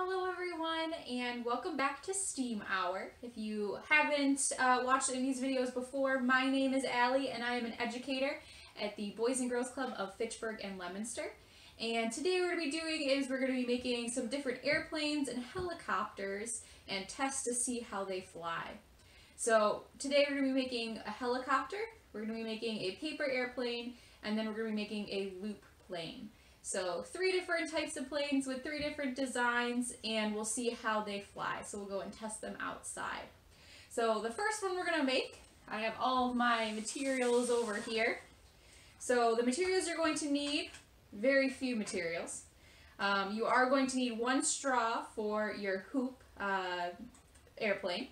Hello everyone and welcome back to STEAM Hour. If you haven't uh, watched any of these videos before, my name is Allie and I am an educator at the Boys and Girls Club of Fitchburg and Leominster. And today what we're going to be doing is we're going to be making some different airplanes and helicopters and test to see how they fly. So today we're going to be making a helicopter, we're going to be making a paper airplane, and then we're going to be making a loop plane. So three different types of planes with three different designs and we'll see how they fly. So we'll go and test them outside. So the first one we're going to make, I have all my materials over here. So the materials you're going to need, very few materials. Um, you are going to need one straw for your hoop uh, airplane.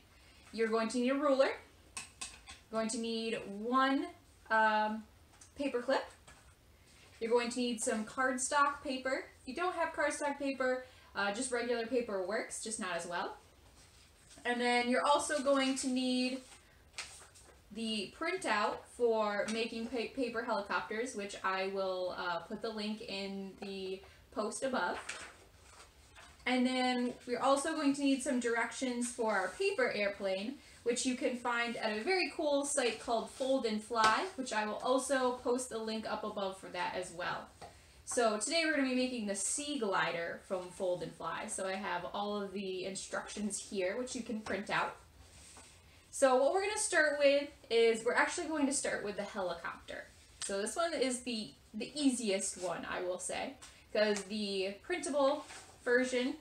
You're going to need a ruler. Going to need one um, paper clip you're going to need some cardstock paper. If you don't have cardstock paper, uh, just regular paper works, just not as well. And then you're also going to need the printout for making pa paper helicopters, which I will uh, put the link in the post above. And then we're also going to need some directions for our paper airplane, which you can find at a very cool site called Fold and Fly, which I will also post the link up above for that as well. So today we're going to be making the Sea Glider from Fold and Fly. So I have all of the instructions here, which you can print out. So what we're going to start with is we're actually going to start with the helicopter. So this one is the, the easiest one, I will say, because the printable version,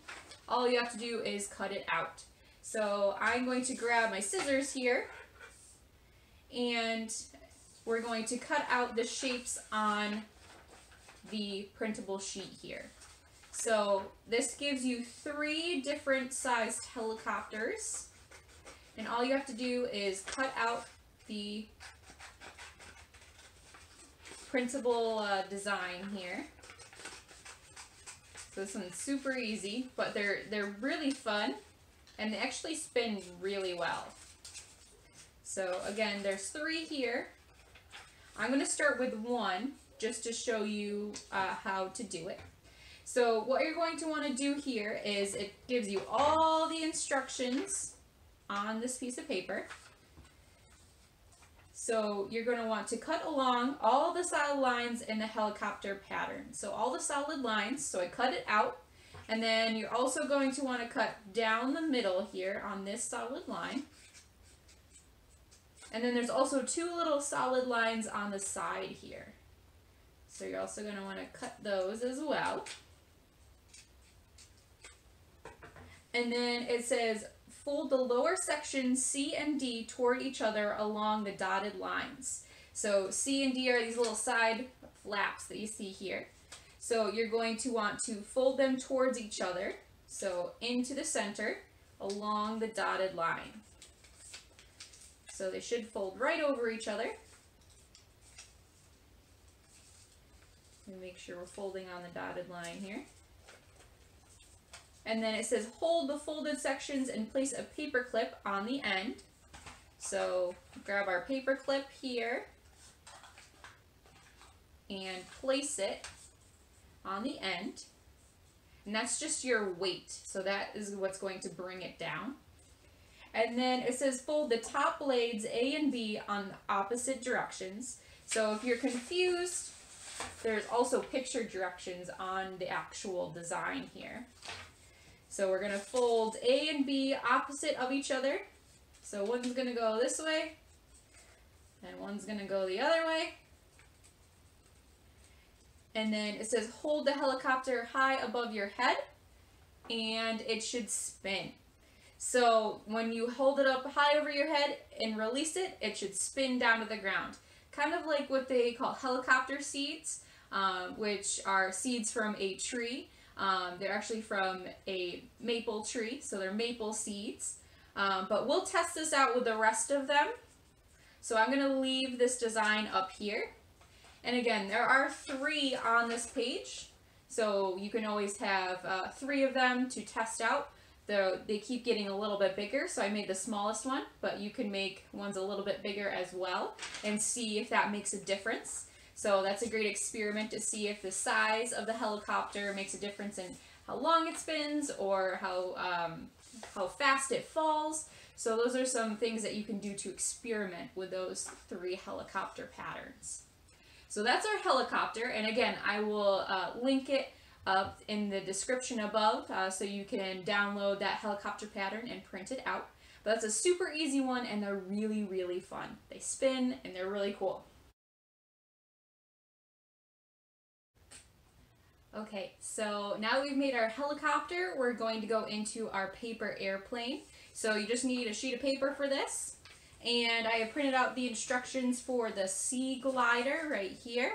all you have to do is cut it out. So I'm going to grab my scissors here and we're going to cut out the shapes on the printable sheet here. So this gives you three different sized helicopters and all you have to do is cut out the printable uh, design here. So this one's super easy, but they're they're really fun and they actually spin really well. So again, there's three here. I'm going to start with one just to show you uh, how to do it. So what you're going to want to do here is it gives you all the instructions on this piece of paper. So you're going to want to cut along all the solid lines in the helicopter pattern. So all the solid lines, so I cut it out and then you're also going to want to cut down the middle here on this solid line. And then there's also two little solid lines on the side here. So you're also going to want to cut those as well. And then it says fold the lower sections C and D toward each other along the dotted lines. So C and D are these little side flaps that you see here. So you're going to want to fold them towards each other, so into the center, along the dotted line. So they should fold right over each other. And make sure we're folding on the dotted line here. And then it says hold the folded sections and place a paper clip on the end. So grab our paper clip here and place it on the end. And that's just your weight. So that is what's going to bring it down. And then it says fold the top blades A and B on opposite directions. So if you're confused, there's also picture directions on the actual design here. So we're going to fold A and B opposite of each other. So one's going to go this way, and one's going to go the other way. And then it says hold the helicopter high above your head and it should spin. So when you hold it up high over your head and release it, it should spin down to the ground. Kind of like what they call helicopter seeds, um, which are seeds from a tree. Um, they're actually from a maple tree, so they're maple seeds. Um, but we'll test this out with the rest of them. So I'm going to leave this design up here. And again, there are three on this page, so you can always have uh, three of them to test out. Though they keep getting a little bit bigger, so I made the smallest one, but you can make ones a little bit bigger as well and see if that makes a difference. So that's a great experiment to see if the size of the helicopter makes a difference in how long it spins or how um, how fast it falls. So those are some things that you can do to experiment with those three helicopter patterns. So that's our helicopter, and again, I will uh, link it up in the description above uh, so you can download that helicopter pattern and print it out. But that's a super easy one, and they're really, really fun. They spin, and they're really cool. Okay, so now we've made our helicopter, we're going to go into our paper airplane. So you just need a sheet of paper for this. And I have printed out the instructions for the Sea Glider right here.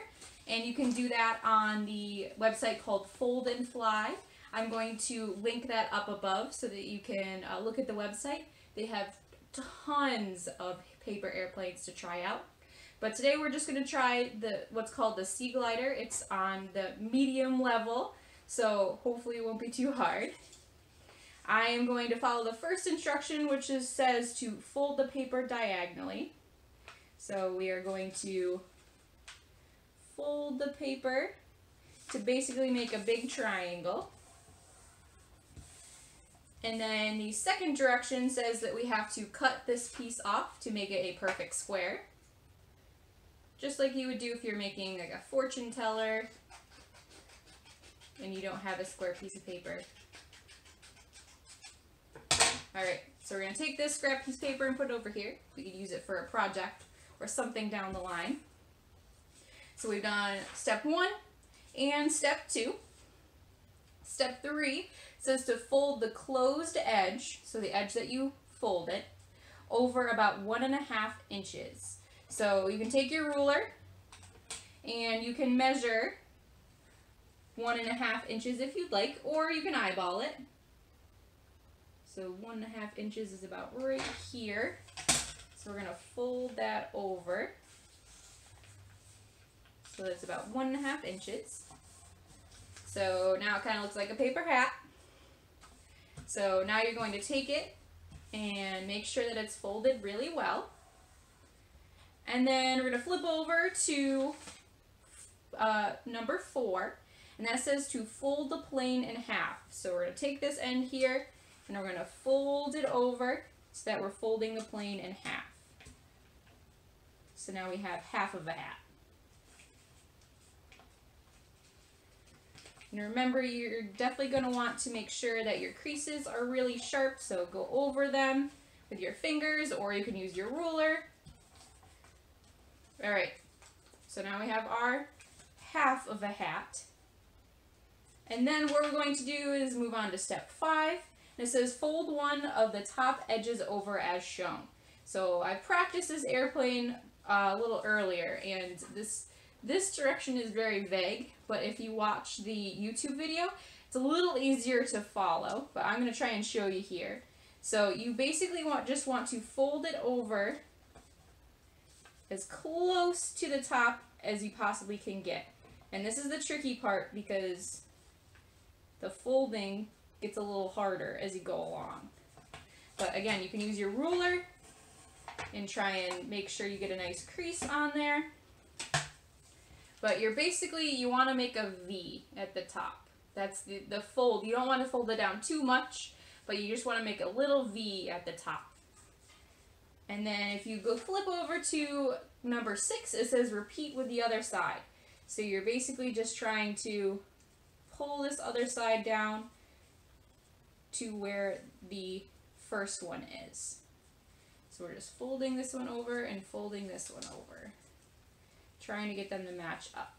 And you can do that on the website called Fold and Fly. I'm going to link that up above so that you can uh, look at the website. They have tons of paper airplanes to try out. But today we're just going to try the what's called the Sea Glider. It's on the medium level, so hopefully it won't be too hard. I am going to follow the first instruction, which is, says to fold the paper diagonally. So we are going to fold the paper to basically make a big triangle. And then the second direction says that we have to cut this piece off to make it a perfect square. Just like you would do if you're making like a fortune teller and you don't have a square piece of paper. Alright, so we're to take this scrap piece of paper and put it over here. We could use it for a project or something down the line. So we've done step one and step two. Step three says to fold the closed edge, so the edge that you fold it, over about one and a half inches. So you can take your ruler and you can measure one and a half inches if you'd like, or you can eyeball it. So one and a half inches is about right here. So we're gonna fold that over. So that's about one and a half inches. So now it kind of looks like a paper hat. So now you're going to take it and make sure that it's folded really well. And then we're going to flip over to uh, number four. And that says to fold the plane in half. So we're going to take this end here and we're going to fold it over so that we're folding the plane in half. So now we have half of a hat. And remember, you're definitely going to want to make sure that your creases are really sharp, so go over them with your fingers, or you can use your ruler. All right, so now we have our half of a hat. And then what we're going to do is move on to step five. And it says fold one of the top edges over as shown. So I practiced this airplane uh, a little earlier, and this this direction is very vague, but if you watch the YouTube video, it's a little easier to follow, but I'm going to try and show you here. So you basically want just want to fold it over as close to the top as you possibly can get. And this is the tricky part because the folding gets a little harder as you go along. But again, you can use your ruler and try and make sure you get a nice crease on there. But you're basically, you want to make a V at the top. That's the, the fold. You don't want to fold it down too much, but you just want to make a little V at the top. And then if you go flip over to number six, it says repeat with the other side. So you're basically just trying to pull this other side down to where the first one is. So we're just folding this one over and folding this one over. Trying to get them to match up.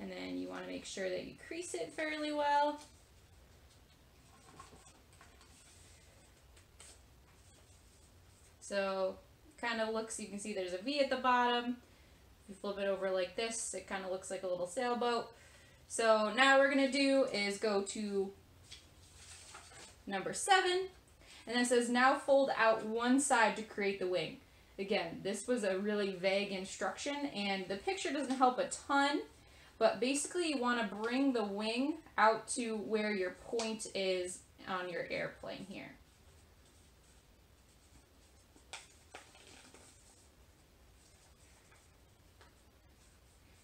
And then you want to make sure that you crease it fairly well. So kind of looks, you can see there's a V at the bottom. If you flip it over like this, it kind of looks like a little sailboat. So now we're going to do is go to number seven. And it says now fold out one side to create the wing. Again, this was a really vague instruction and the picture doesn't help a ton. But basically you want to bring the wing out to where your point is on your airplane here.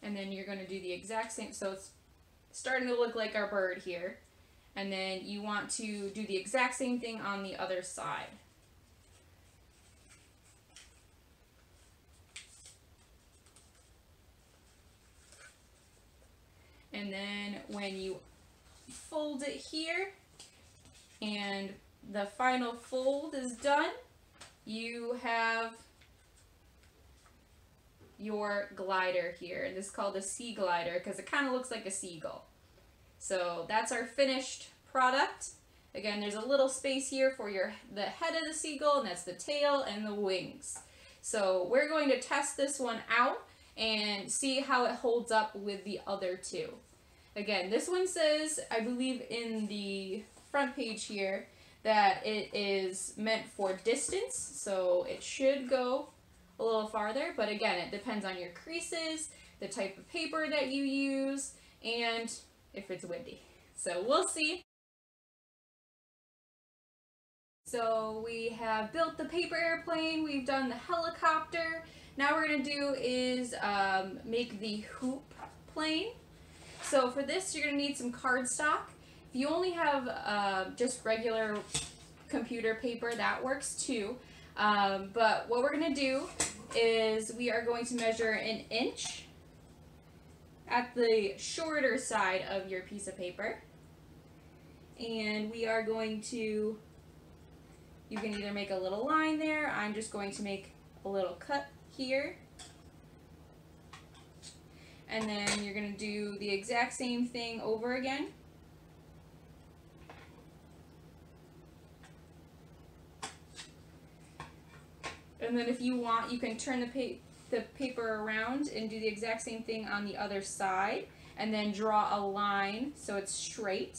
And then you're going to do the exact same. So it's starting to look like our bird here. And then you want to do the exact same thing on the other side. And then when you fold it here and the final fold is done, you have your glider here. And this is called a sea glider because it kind of looks like a seagull. So that's our finished product. Again, there's a little space here for your the head of the seagull, and that's the tail and the wings. So we're going to test this one out and see how it holds up with the other two. Again, this one says, I believe in the front page here, that it is meant for distance, so it should go a little farther, but again, it depends on your creases, the type of paper that you use, and if it's windy. So we'll see. So we have built the paper airplane, we've done the helicopter. Now we're to do is um, make the hoop plane. So for this you're to need some cardstock. If you only have uh, just regular computer paper, that works too. Um, but what we're to do is we are going to measure an inch at the shorter side of your piece of paper. And we are going to, you can either make a little line there, I'm just going to make a little cut here. And then you're going to do the exact same thing over again. And then if you want, you can turn the, pa the paper around and do the exact same thing on the other side. And then draw a line so it's straight.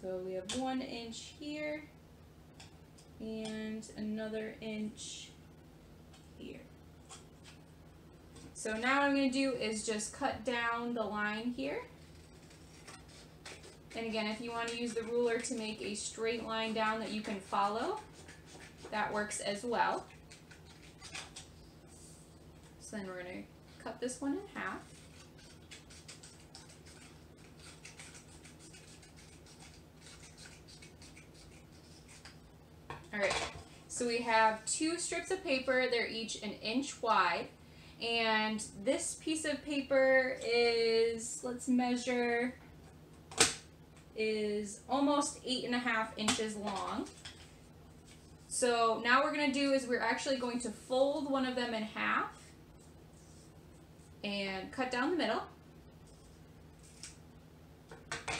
So we have one inch here and another inch here. So now what I'm going to do is just cut down the line here. And again, if you want to use the ruler to make a straight line down that you can follow, that works as well. So then we're going to cut this one in half. Alright, so we have two strips of paper, they're each an inch wide. And this piece of paper is, let's measure is almost eight and a half inches long. So now we're going to do is we're actually going to fold one of them in half and cut down the middle.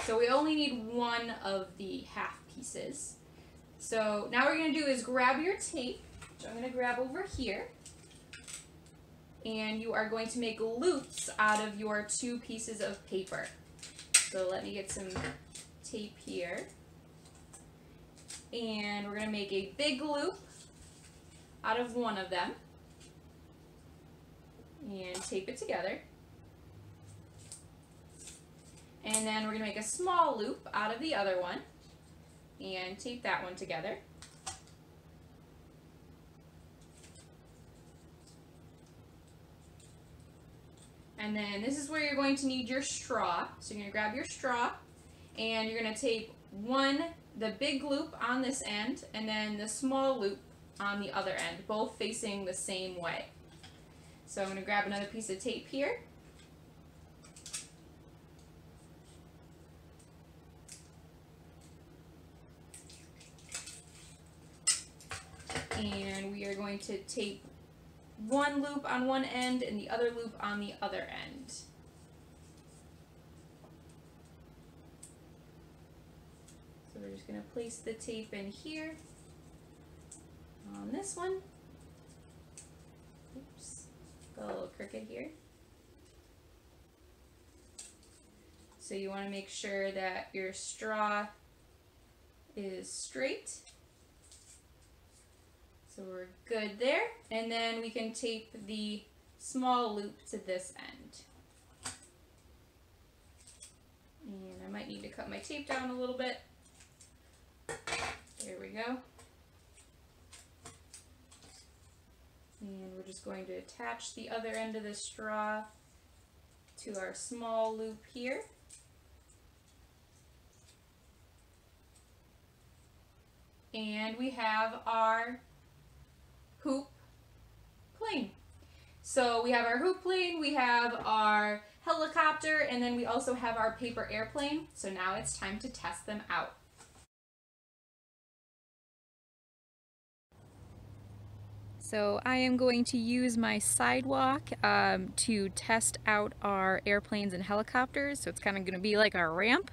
So we only need one of the half pieces. So now we're going to do is grab your tape, which I'm going to grab over here. And you are going to make loops out of your two pieces of paper. So let me get some tape here. And we're going to make a big loop out of one of them. And tape it together. And then we're going to make a small loop out of the other one. And tape that one together. And then this is where you're going to need your straw. So you're going to grab your straw and you're going to tape one, the big loop on this end, and then the small loop on the other end, both facing the same way. So I'm going to grab another piece of tape here. And we are going to tape one loop on one end and the other loop on the other end. We're just going to place the tape in here on this one. Oops, got a little crooked here. So you want to make sure that your straw is straight. So we're good there. And then we can tape the small loop to this end. And I might need to cut my tape down a little bit. There we go. And we're just going to attach the other end of the straw to our small loop here. And we have our hoop plane. So we have our hoop plane, we have our helicopter, and then we also have our paper airplane. So now it's time to test them out. So I am going to use my sidewalk um, to test out our airplanes and helicopters. So it's kind of going to be like our ramp.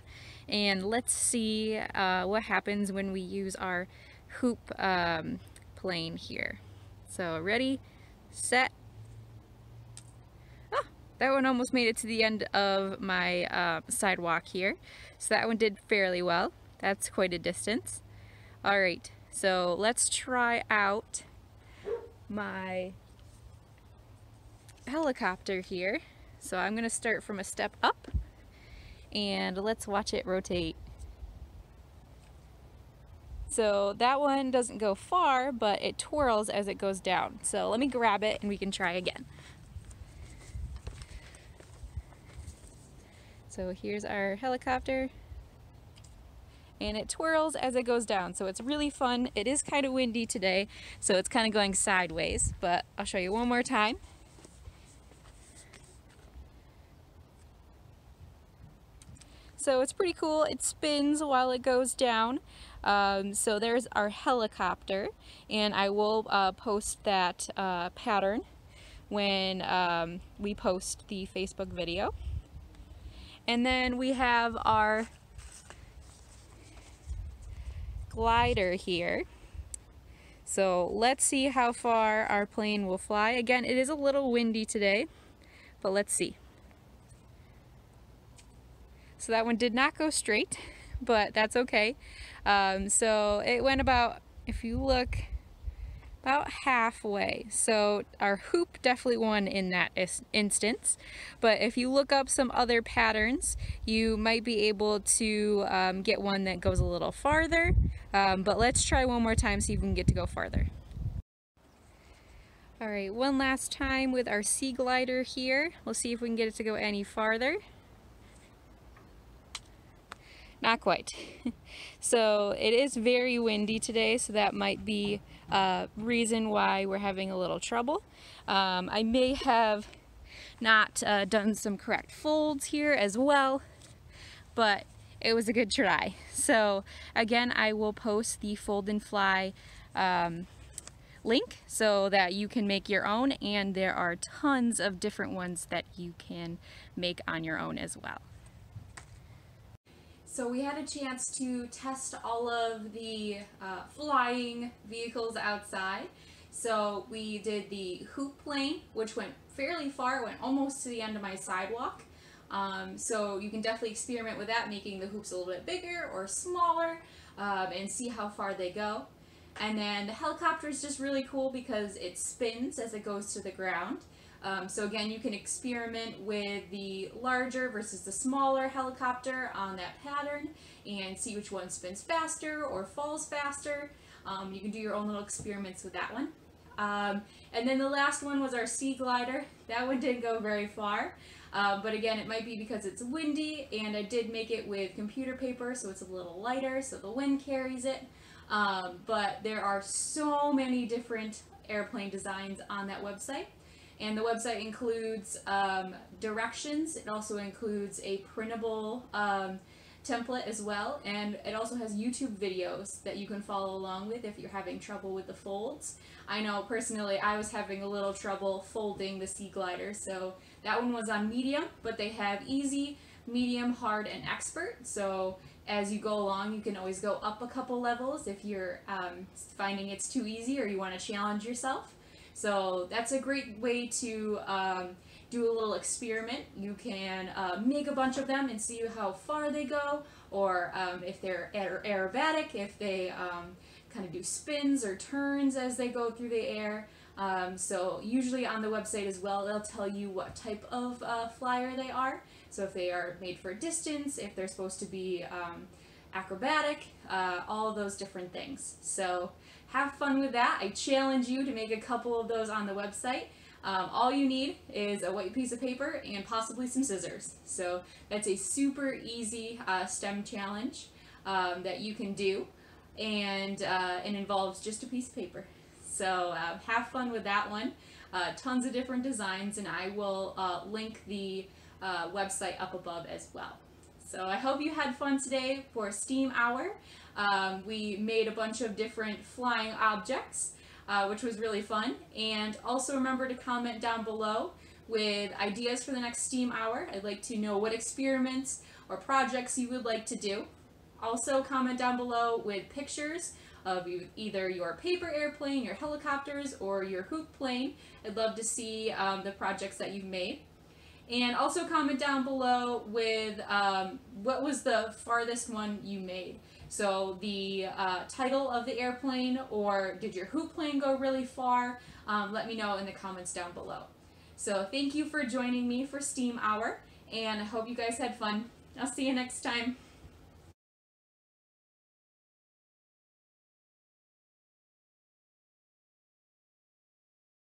And let's see uh, what happens when we use our hoop um, plane here. So ready, set. Oh, that one almost made it to the end of my uh, sidewalk here. So that one did fairly well. That's quite a distance. All right, so let's try out my helicopter here. So I'm going to start from a step up and let's watch it rotate. So that one doesn't go far, but it twirls as it goes down. So let me grab it and we can try again. So here's our helicopter and it twirls as it goes down. So it's really fun. It is kind of windy today, so it's kind of going sideways, but I'll show you one more time. So it's pretty cool. It spins while it goes down. Um, so there's our helicopter, and I will uh, post that uh, pattern when um, we post the Facebook video. And then we have our glider here. So let's see how far our plane will fly. Again, it is a little windy today, but let's see. So that one did not go straight, but that's okay. Um, so it went about, if you look, about halfway. So our hoop definitely won in that instance. But if you look up some other patterns, you might be able to um, get one that goes a little farther. Um, but let's try one more time so you can get to go farther. All right, one last time with our sea glider here. We'll see if we can get it to go any farther. Not quite. so it is very windy today, so that might be a reason why we're having a little trouble. Um, I may have not uh, done some correct folds here as well, but it was a good try. So again, I will post the fold and fly um, link so that you can make your own and there are tons of different ones that you can make on your own as well. So we had a chance to test all of the uh, flying vehicles outside. So we did the hoop plane, which went fairly far, went almost to the end of my sidewalk. Um, so you can definitely experiment with that, making the hoops a little bit bigger or smaller um, and see how far they go. And then the helicopter is just really cool because it spins as it goes to the ground. Um, so again, you can experiment with the larger versus the smaller helicopter on that pattern and see which one spins faster or falls faster. Um, you can do your own little experiments with that one. Um, and then the last one was our sea glider. That one didn't go very far. Uh, but again, it might be because it's windy and I did make it with computer paper so it's a little lighter so the wind carries it. Um, but there are so many different airplane designs on that website. And the website includes um, directions. It also includes a printable um, template as well. And it also has YouTube videos that you can follow along with if you're having trouble with the folds. I know personally I was having a little trouble folding the Sea Glider. So that one was on medium, but they have easy, medium, hard, and expert. So as you go along, you can always go up a couple levels if you're um, finding it's too easy or you want to challenge yourself. So that's a great way to um, do a little experiment. You can uh, make a bunch of them and see how far they go, or um, if they're aer aerobatic, if they um, kind of do spins or turns as they go through the air. Um, so usually on the website as well, they'll tell you what type of uh, flyer they are. So if they are made for distance, if they're supposed to be um, acrobatic, uh, all those different things. So have fun with that. I challenge you to make a couple of those on the website. Um, all you need is a white piece of paper and possibly some scissors. So that's a super easy uh, STEM challenge um, that you can do and uh, it involves just a piece of paper. So uh, have fun with that one. Uh, tons of different designs and I will uh, link the uh, website up above as well. So I hope you had fun today for STEAM Hour. Um, we made a bunch of different flying objects, uh, which was really fun. And also remember to comment down below with ideas for the next STEAM Hour. I'd like to know what experiments or projects you would like to do. Also comment down below with pictures of either your paper airplane, your helicopters, or your hoop plane. I'd love to see um, the projects that you've made. And also comment down below with um, what was the farthest one you made. So the uh, title of the airplane or did your hoop plane go really far? Um, let me know in the comments down below. So thank you for joining me for STEAM Hour and I hope you guys had fun. I'll see you next time.